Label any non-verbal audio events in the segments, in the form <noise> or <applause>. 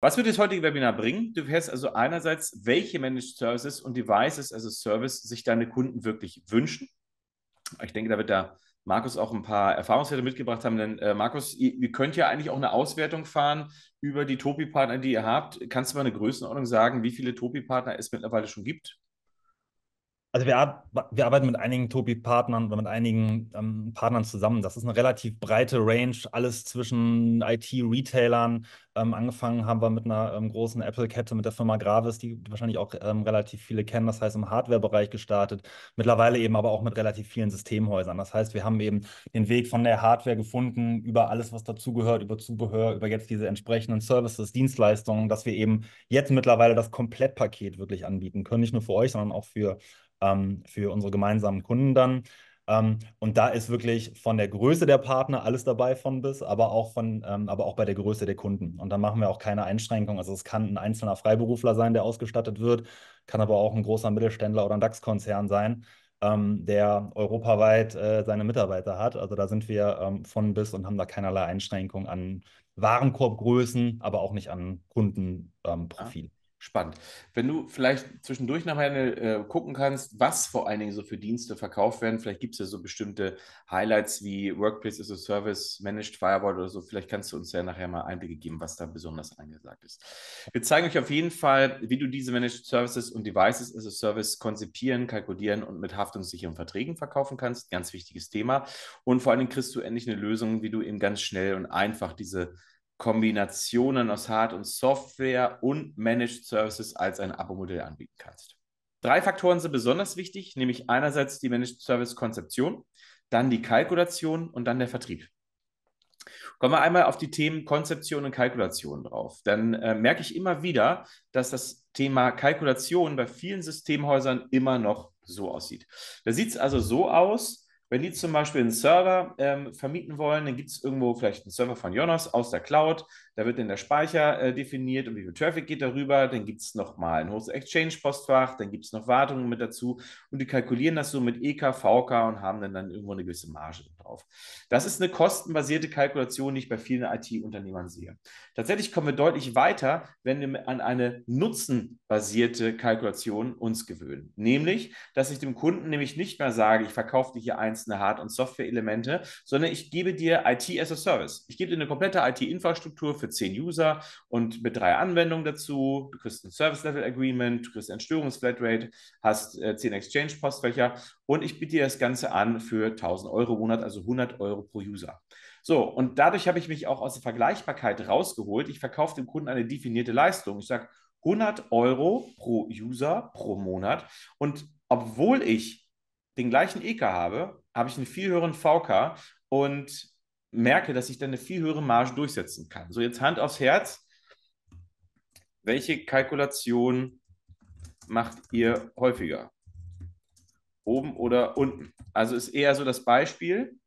Was wird das heutige Webinar bringen? Du erfährst also einerseits, welche Managed Services und Devices as a Service sich deine Kunden wirklich wünschen. Ich denke, da wird der Markus auch ein paar Erfahrungswerte mitgebracht haben, denn äh, Markus, ihr, ihr, könnt ja eigentlich auch eine Auswertung fahren über die Topi-Partner, die ihr habt. Kannst du mal eine Größenordnung sagen, wie viele Topi-Partner es mittlerweile schon gibt? Also wir, wir, arbeiten mit einigen Topi-Partnern oder mit einigen ähm, Partnern zusammen. Das ist eine relativ breite Range, alles zwischen IT-Retailern. Ähm, angefangen haben wir mit einer ähm, großen Apple-Kette, mit der Firma Gravis, die, die wahrscheinlich auch ähm, relativ viele kennen. Das heißt, im Hardware-Bereich gestartet. Mittlerweile eben aber auch mit relativ vielen Systemhäusern. Das heißt, wir haben eben den Weg von der Hardware gefunden, über alles, was dazugehört, über Zubehör, über jetzt diese entsprechenden Services, Dienstleistungen, dass wir eben jetzt mittlerweile das Komplettpaket wirklich anbieten können. Nicht nur für euch, sondern auch für ähm, für unsere gemeinsamen Kunden dann. Ähm, und da ist wirklich von der Größe der Partner alles dabei von bis, aber auch von, ähm, aber auch bei der Größe der Kunden. Und da machen wir auch keine Einschränkung. Also es kann ein einzelner Freiberufler sein, der ausgestattet wird, kann aber auch ein großer Mittelständler oder ein DAX-Konzern sein, ähm, der europaweit äh, seine Mitarbeiter hat. Also da sind wir ähm, von bis und haben da keinerlei Einschränkung an Warenkorbgrößen, aber auch nicht an Kundenprofil. Spannend. Wenn du vielleicht zwischendurch nachher äh, gucken kannst, was vor allen Dingen so für Dienste verkauft werden, vielleicht gibt es ja so bestimmte Highlights wie Workplace as a Service, Managed Firewall oder so, vielleicht kannst du uns ja nachher mal Einblicke geben, was da besonders angesagt ist. Wir zeigen euch auf jeden Fall, wie du diese Managed Services und Devices as a Service konzipieren, kalkulieren und mit haftungssicheren Verträgen verkaufen kannst. Ganz wichtiges Thema. Und vor allen Dingen kriegst du endlich eine Lösung, wie du eben ganz schnell und einfach diese Kombinationen aus Hard- und Software und Managed Services als ein Abo-Modell anbieten kannst. Drei Faktoren sind besonders wichtig, nämlich einerseits die Managed Service Konzeption, dann die Kalkulation und dann der Vertrieb. Kommen wir einmal auf die Themen Konzeption und Kalkulation drauf. Dann äh, merke ich immer wieder, dass das Thema Kalkulation bei vielen Systemhäusern immer noch so aussieht. Da sieht es also so aus, wenn die zum Beispiel einen Server ähm, vermieten wollen, dann gibt es irgendwo vielleicht einen Server von Jonas aus der Cloud. Da wird dann der Speicher äh, definiert und wie viel Traffic geht darüber. Dann gibt es nochmal ein Host Exchange Postfach, dann gibt es noch Wartungen mit dazu und die kalkulieren das so mit EK, VK und haben dann, dann irgendwo eine gewisse Marge drauf. Das ist eine kostenbasierte Kalkulation, die ich bei vielen IT-Unternehmern sehe. Tatsächlich kommen wir deutlich weiter, wenn wir an eine nutzenbasierte Kalkulation uns gewöhnen. Nämlich, dass ich dem Kunden nämlich nicht mehr sage, ich verkaufe dir hier einzelne Hard- und Software-Elemente, sondern ich gebe dir IT as a Service. Ich gebe dir eine komplette IT-Infrastruktur für zehn User und mit drei Anwendungen dazu. Du kriegst ein Service-Level-Agreement, du kriegst ein Störungsflatrate, hast äh, zehn Exchange-Postfächer und ich biete dir das Ganze an für 1000 Euro im Monat, also 100 Euro pro User. So, und dadurch habe ich mich auch aus der Vergleichbarkeit rausgeholt. Ich verkaufe dem Kunden eine definierte Leistung. Ich sage 100 Euro pro User pro Monat. Und obwohl ich den gleichen EK habe, habe ich einen viel höheren VK und merke, dass ich dann eine viel höhere Marge durchsetzen kann. So, jetzt Hand aufs Herz. Welche Kalkulation macht ihr häufiger? Oben oder unten? Also ist eher so das Beispiel.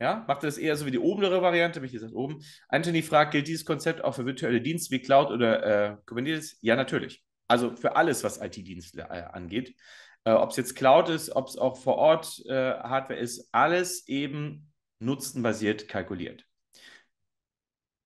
Ja, macht das eher so wie die obere Variante, wie ich gesagt oben. Anthony fragt, gilt dieses Konzept auch für virtuelle Dienste wie Cloud oder äh, Kubernetes? Ja, natürlich. Also für alles, was IT-Dienste äh, angeht. Äh, ob es jetzt Cloud ist, ob es auch vor Ort äh, Hardware ist, alles eben nutzenbasiert kalkuliert.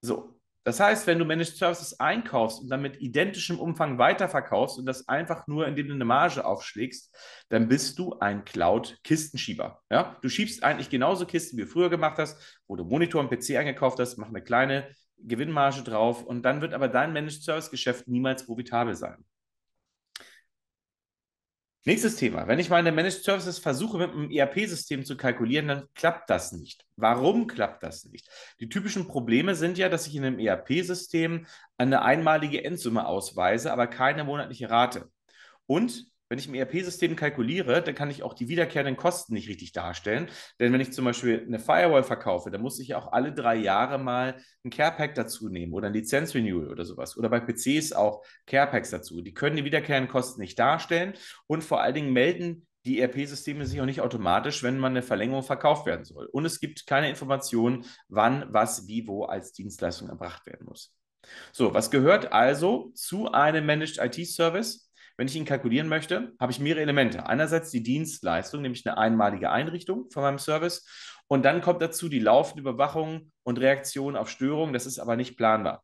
So, das heißt, wenn du Managed Services einkaufst und dann mit identischem Umfang weiterverkaufst und das einfach nur, indem du eine Marge aufschlägst, dann bist du ein Cloud-Kistenschieber. Ja? Du schiebst eigentlich genauso Kisten, wie du früher gemacht hast, wo du Monitor und PC eingekauft hast, mach eine kleine Gewinnmarge drauf und dann wird aber dein Managed Service-Geschäft niemals profitabel sein. Nächstes Thema. Wenn ich meine Managed Services versuche, mit einem ERP-System zu kalkulieren, dann klappt das nicht. Warum klappt das nicht? Die typischen Probleme sind ja, dass ich in einem ERP-System eine einmalige Endsumme ausweise, aber keine monatliche Rate. Und wenn ich im ERP-System kalkuliere, dann kann ich auch die wiederkehrenden Kosten nicht richtig darstellen. Denn wenn ich zum Beispiel eine Firewall verkaufe, dann muss ich ja auch alle drei Jahre mal ein Care-Pack dazu nehmen oder ein Lizenz-Renewal oder sowas. Oder bei PCs auch Care-Packs dazu. Die können die wiederkehrenden Kosten nicht darstellen und vor allen Dingen melden die ERP-Systeme sich auch nicht automatisch, wenn man eine Verlängerung verkauft werden soll. Und es gibt keine Informationen, wann, was, wie, wo als Dienstleistung erbracht werden muss. So, was gehört also zu einem Managed IT-Service? Wenn ich ihn kalkulieren möchte, habe ich mehrere Elemente. Einerseits die Dienstleistung, nämlich eine einmalige Einrichtung von meinem Service Und dann kommt dazu die laufende Überwachung und Reaktion auf Störungen. Das ist aber nicht planbar.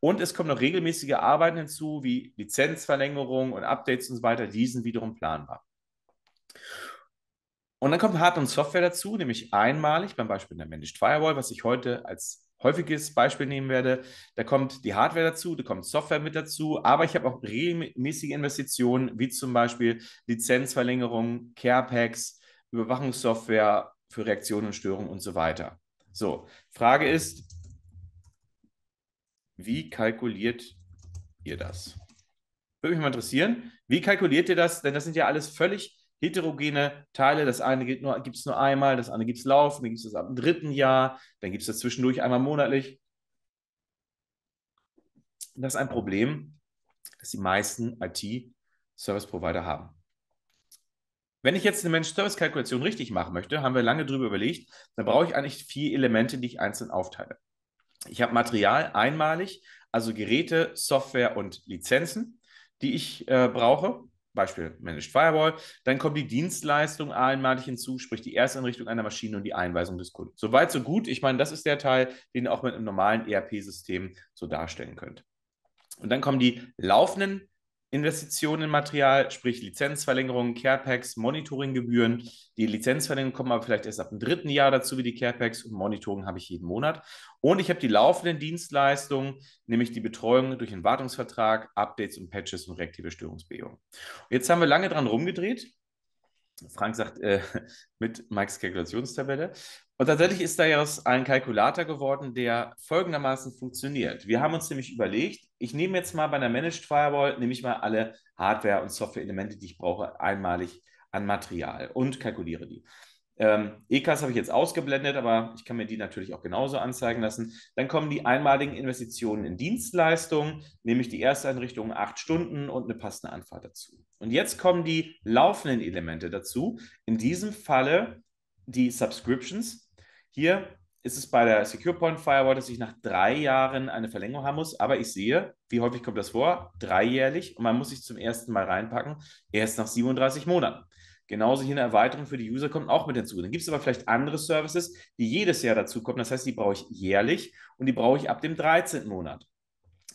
Und es kommen noch regelmäßige Arbeiten hinzu, wie Lizenzverlängerungen und Updates und so weiter. Die sind wiederum planbar. Und dann kommt Hardware und Software dazu, nämlich einmalig beim Beispiel der Managed Firewall, was ich heute als häufiges Beispiel nehmen werde. Da kommt die Hardware dazu, da kommt Software mit dazu, aber ich habe auch regelmäßige Investitionen, wie zum Beispiel Lizenzverlängerung, Care Packs, Überwachungssoftware für Reaktionen und Störungen und so weiter. So, Frage ist, wie kalkuliert ihr das? Würde mich mal interessieren. Wie kalkuliert ihr das? Denn das sind ja alles völlig heterogene Teile. Das eine gibt es nur, nur einmal, das andere gibt es laufen, dann gibt es das ab dem dritten Jahr, dann gibt es das zwischendurch einmal monatlich. Das ist ein Problem, das die meisten IT-Service-Provider haben. Wenn ich jetzt eine Mensch-Service-Kalkulation richtig machen möchte, haben wir lange darüber überlegt, dann brauche ich eigentlich vier Elemente, die ich einzeln aufteile. Ich habe Material einmalig, also Geräte, Software und Lizenzen, die ich äh, brauche. Beispiel Managed Firewall. Dann kommt die Dienstleistung einmalig hinzu, sprich die Ersteinrichtung einer Maschine und die Einweisung des Kunden. Soweit, so gut. Ich meine, das ist der Teil, den ihr auch mit einem normalen ERP-System so darstellen könnt. Und dann kommen die laufenden Investitionen in Material, sprich Lizenzverlängerungen, Carepacks, Monitoringgebühren. Die Lizenzverlängerungen kommen aber vielleicht erst ab dem dritten Jahr dazu, wie die Carepacks und Monitoring habe ich jeden Monat. Und ich habe die laufenden Dienstleistungen, nämlich die Betreuung durch einen Wartungsvertrag, Updates und Patches und reaktive Störungsbehebung. Jetzt haben wir lange dran rumgedreht. Frank sagt äh, <laughs> mit Mikes Kalkulationstabelle. Und tatsächlich ist da ja ein Kalkulator geworden, der folgendermaßen funktioniert. Wir haben uns nämlich überlegt, ich nehme jetzt mal bei einer Managed Firewall, nehme ich mal alle Hardware- und Software-Elemente, die ich brauche, einmalig an Material und kalkuliere die. Ähm, ECAS habe ich jetzt ausgeblendet, aber ich kann mir die natürlich auch genauso anzeigen lassen. Dann kommen die einmaligen Investitionen in Dienstleistungen, nämlich die erste Einrichtung acht Stunden und eine passende Anfahrt dazu. Und jetzt kommen die laufenden Elemente dazu. In diesem Falle die Subscriptions, hier ist es bei der Secure Point Firewall, dass ich nach drei Jahren eine Verlängerung haben muss. Aber ich sehe, wie häufig kommt das vor? Dreijährlich. Und man muss sich zum ersten Mal reinpacken, erst nach 37 Monaten. Genauso hier eine Erweiterung für die User kommt auch mit hinzu. Dann gibt es aber vielleicht andere Services, die jedes Jahr dazu kommen. Das heißt, die brauche ich jährlich und die brauche ich ab dem 13. Monat.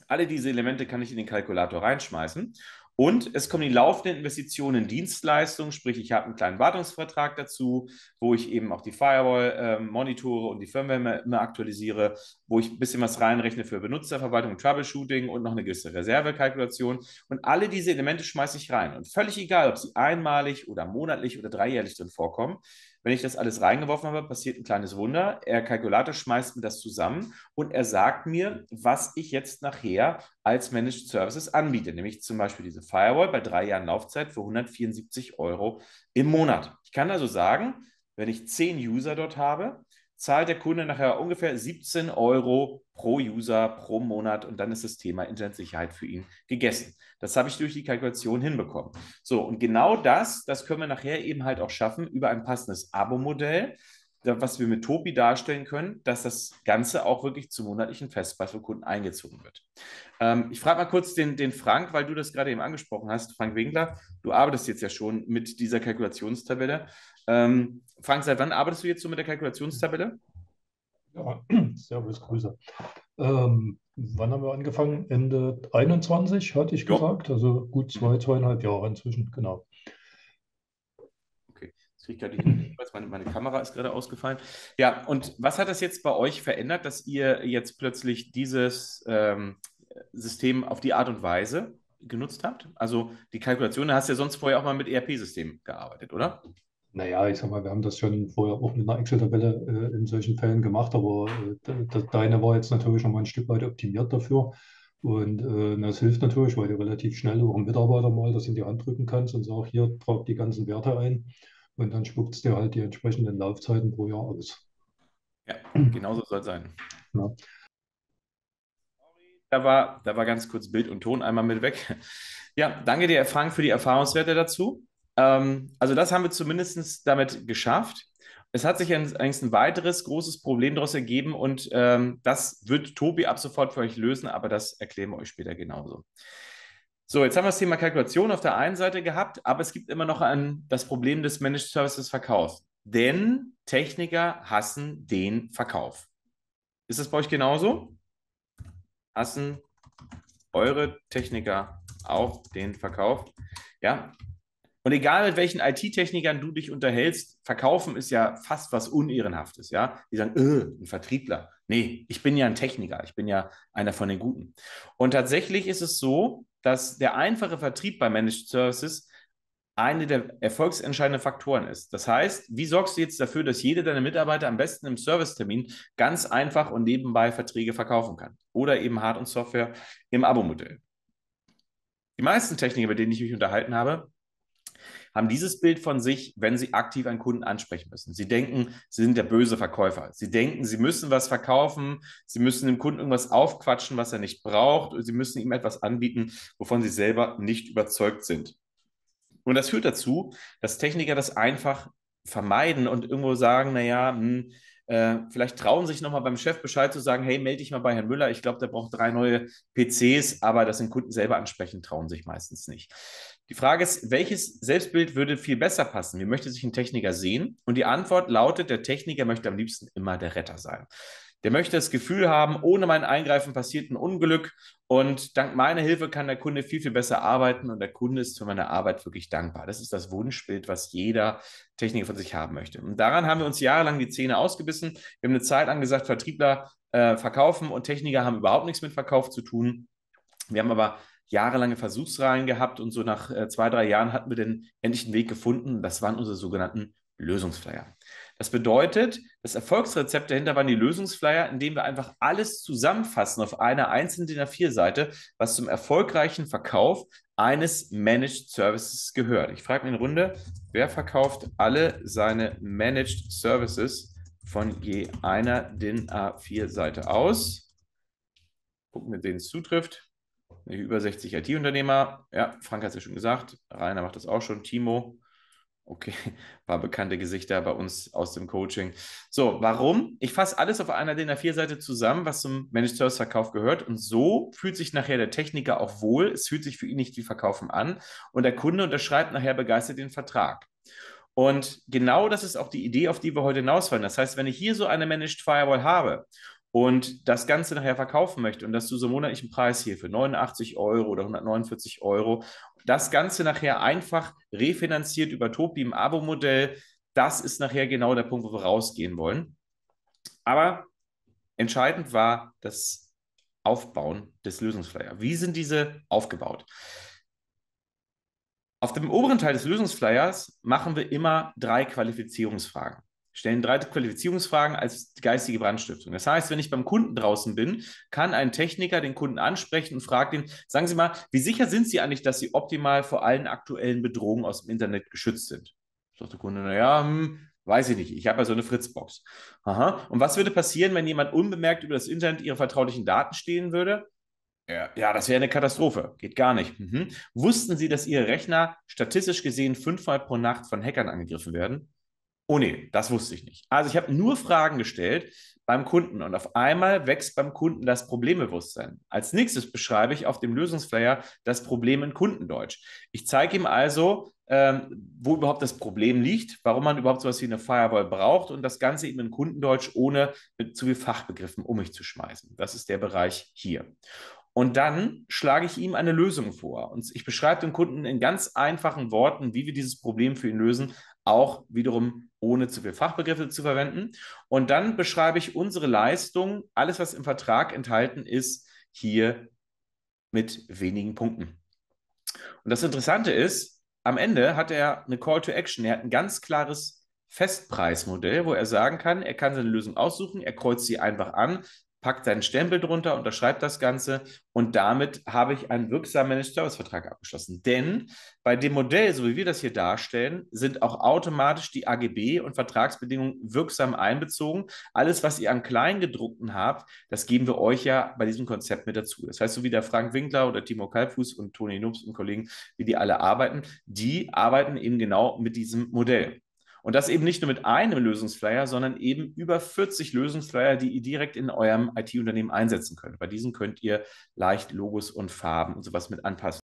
Alle diese Elemente kann ich in den Kalkulator reinschmeißen. Und es kommen die laufenden Investitionen in Dienstleistungen, sprich, ich habe einen kleinen Wartungsvertrag dazu, wo ich eben auch die Firewall äh, monitore und die Firmware immer aktualisiere, wo ich ein bisschen was reinrechne für Benutzerverwaltung, Troubleshooting und noch eine gewisse Reservekalkulation. Und alle diese Elemente schmeiße ich rein. Und völlig egal, ob sie einmalig oder monatlich oder dreijährlich drin vorkommen, wenn ich das alles reingeworfen habe, passiert ein kleines Wunder. Der Kalkulator schmeißt mir das zusammen und er sagt mir, was ich jetzt nachher als Managed Services anbiete. Nämlich zum Beispiel diese Firewall bei drei Jahren Laufzeit für 174 Euro im Monat. Ich kann also sagen, wenn ich zehn User dort habe, zahlt der Kunde nachher ungefähr 17 Euro pro User pro Monat und dann ist das Thema Internetsicherheit für ihn gegessen. Das habe ich durch die Kalkulation hinbekommen. So, und genau das, das können wir nachher eben halt auch schaffen über ein passendes Abo-Modell, was wir mit Topi darstellen können, dass das Ganze auch wirklich zum monatlichen Festpreis für Kunden eingezogen wird. Ähm, ich frage mal kurz den, den Frank, weil du das gerade eben angesprochen hast, Frank Winkler, du arbeitest jetzt ja schon mit dieser Kalkulationstabelle. Ähm, Frank, seit wann arbeitest du jetzt so mit der Kalkulationstabelle? Ja, <clears throat> Servus, Grüße. Ähm, wann haben wir angefangen? Ende 21, hatte ich jo. gesagt. Also gut zwei, zweieinhalb Jahre inzwischen, genau. Kriege gerade die meine, meine Kamera ist gerade ausgefallen. Ja, und was hat das jetzt bei euch verändert, dass ihr jetzt plötzlich dieses ähm, System auf die Art und Weise genutzt habt? Also die Kalkulation, da hast du ja sonst vorher auch mal mit ERP-Systemen gearbeitet, oder? Naja, ich sag mal, wir haben das schon vorher auch mit einer Excel-Tabelle äh, in solchen Fällen gemacht, aber äh, deine war jetzt natürlich noch mal ein Stück weit optimiert dafür. Und äh, das hilft natürlich, weil du relativ schnell auch einen Mitarbeiter mal das in die Hand drücken kannst und sagst, hier, trag die ganzen Werte ein. Und dann spuckt es dir halt die entsprechenden Laufzeiten pro Jahr aus. Ja, genauso soll es sein. Ja. Da war, da war ganz kurz Bild und Ton einmal mit weg. Ja, danke dir, Frank, für die Erfahrungswerte dazu. Ähm, also das haben wir zumindest damit geschafft. Es hat sich eigentlich ein weiteres großes Problem daraus ergeben und ähm, das wird Tobi ab sofort für euch lösen, aber das erklären wir euch später genauso. So, jetzt haben wir das Thema Kalkulation auf der einen Seite gehabt, aber es gibt immer noch ein, das Problem des Managed Services Verkaufs. denn Techniker hassen den Verkauf. Ist das bei euch genauso? Hassen eure Techniker auch den Verkauf? Ja. Und egal mit welchen IT-Technikern du dich unterhältst, verkaufen ist ja fast was Unehrenhaftes, ja. Die sagen, äh, ein Vertriebler. Nee, ich bin ja ein Techniker, ich bin ja einer von den Guten. Und tatsächlich ist es so, dass der einfache Vertrieb bei Managed Services eine der erfolgsentscheidenden Faktoren ist. Das heißt, wie sorgst du jetzt dafür, dass jeder deiner Mitarbeiter am besten im Servicetermin ganz einfach und nebenbei Verträge verkaufen kann? Oder eben Hard- und Software im Abo-Modell. Die meisten Techniker, mit denen ich mich unterhalten habe, haben dieses Bild von sich, wenn sie aktiv einen Kunden ansprechen müssen. Sie denken, sie sind der böse Verkäufer. Sie denken, sie müssen was verkaufen, sie müssen dem Kunden irgendwas aufquatschen, was er nicht braucht, sie müssen ihm etwas anbieten, wovon sie selber nicht überzeugt sind. Und das führt dazu, dass Techniker das einfach vermeiden und irgendwo sagen, naja, hm, äh, vielleicht trauen sich nochmal beim Chef Bescheid zu sagen, hey, melde dich mal bei Herrn Müller, ich glaube, der braucht drei neue PCs, aber das den Kunden selber ansprechen, trauen sich meistens nicht. Die Frage ist, welches Selbstbild würde viel besser passen? Wie möchte sich ein Techniker sehen? Und die Antwort lautet, der Techniker möchte am liebsten immer der Retter sein. Der möchte das Gefühl haben, ohne mein Eingreifen passiert ein Unglück und dank meiner Hilfe kann der Kunde viel, viel besser arbeiten und der Kunde ist für meine Arbeit wirklich dankbar. Das ist das Wunschbild, was jeder Techniker von sich haben möchte. Und daran haben wir uns jahrelang die Zähne ausgebissen. Wir haben eine Zeit lang gesagt, Vertriebler äh, verkaufen und Techniker haben überhaupt nichts mit Verkauf zu tun. Wir haben aber jahrelange Versuchsreihen gehabt und so nach äh, zwei, drei Jahren hatten wir den endlich einen Weg gefunden. Das waren unsere sogenannten Lösungsflyer. Das bedeutet, das Erfolgsrezept dahinter waren die Lösungsflyer, indem wir einfach alles zusammenfassen auf einer einzelnen DIN A4-Seite, was zum erfolgreichen Verkauf eines Managed Services gehört. Ich frage in der Runde, wer verkauft alle seine Managed Services von je einer DIN A4-Seite aus? Gucken, mit denen es zutrifft. Über 60 IT-Unternehmer. Ja, Frank hat es ja schon gesagt. Rainer macht das auch schon. Timo. Okay, <laughs> paar bekannte Gesichter bei uns aus dem Coaching. So, warum? Ich fasse alles auf einer DIN A4-Seite zusammen, was zum Managed Service Verkauf gehört. Und so fühlt sich nachher der Techniker auch wohl. Es fühlt sich für ihn nicht wie Verkaufen an. Und der Kunde unterschreibt nachher begeistert den Vertrag. Und genau das ist auch die Idee, auf die wir heute hinausfallen. Das heißt, wenn ich hier so eine Managed Firewall habe und das Ganze nachher verkaufen möchte und dass du so monatlichen Preis hier für 89 Euro oder 149 Euro, das Ganze nachher einfach refinanziert über Topi im Abo-Modell, das ist nachher genau der Punkt, wo wir rausgehen wollen. Aber entscheidend war das Aufbauen des Lösungsflyers. Wie sind diese aufgebaut? Auf dem oberen Teil des Lösungsflyers machen wir immer drei Qualifizierungsfragen stellen drei Qualifizierungsfragen als geistige Brandstiftung. Das heißt, wenn ich beim Kunden draußen bin, kann ein Techniker den Kunden ansprechen und fragt ihn, sagen Sie mal, wie sicher sind Sie eigentlich, dass Sie optimal vor allen aktuellen Bedrohungen aus dem Internet geschützt sind? Sagt der Kunde, naja, hm, weiß ich nicht, ich habe ja so eine Fritzbox. Aha. Und was würde passieren, wenn jemand unbemerkt über das Internet Ihre vertraulichen Daten stehlen würde? Ja, ja, das wäre eine Katastrophe. Geht gar nicht. Mhm. Wussten Sie, dass Ihre Rechner statistisch gesehen fünfmal pro Nacht von Hackern angegriffen werden? Oh nee, das wusste ich nicht. Also ich habe nur Fragen gestellt beim Kunden und auf einmal wächst beim Kunden das Problembewusstsein. Als nächstes beschreibe ich auf dem Lösungsflyer das Problem in Kundendeutsch. Ich zeige ihm also, ähm, wo überhaupt das Problem liegt, warum man überhaupt so etwas wie eine Firewall braucht und das Ganze eben in Kundendeutsch ohne mit zu viel Fachbegriffen um mich zu schmeißen. Das ist der Bereich hier. Und dann schlage ich ihm eine Lösung vor. Und ich beschreibe dem Kunden in ganz einfachen Worten, wie wir dieses Problem für ihn lösen, auch wiederum ohne zu viel Fachbegriffe zu verwenden. Und dann beschreibe ich unsere Leistung, alles, was im Vertrag enthalten ist, hier mit wenigen Punkten. Und das Interessante ist, am Ende hat er eine Call to Action. Er hat ein ganz klares Festpreismodell, wo er sagen kann, er kann seine Lösung aussuchen, er kreuzt sie einfach an, packt seinen Stempel drunter, unterschreibt das Ganze und damit habe ich einen wirksamen Managed Service Vertrag abgeschlossen. Denn bei dem Modell, so wie wir das hier darstellen, sind auch automatisch die AGB und Vertragsbedingungen wirksam einbezogen. Alles, was ihr an Kleingedruckten habt, das geben wir euch ja bei diesem Konzept mit dazu. Das heißt, so wie der Frank Winkler oder Timo Kalfuß und Toni Nubs und Kollegen, wie die alle arbeiten, die arbeiten eben genau mit diesem Modell. Und das eben nicht nur mit einem Lösungsflyer, sondern eben über 40 Lösungsflyer, die ihr direkt in eurem IT-Unternehmen einsetzen könnt. Bei diesen könnt ihr leicht Logos und Farben und sowas mit anpassen.